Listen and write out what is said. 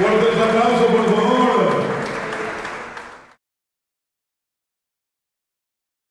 Fuerte el aplauso, por favor.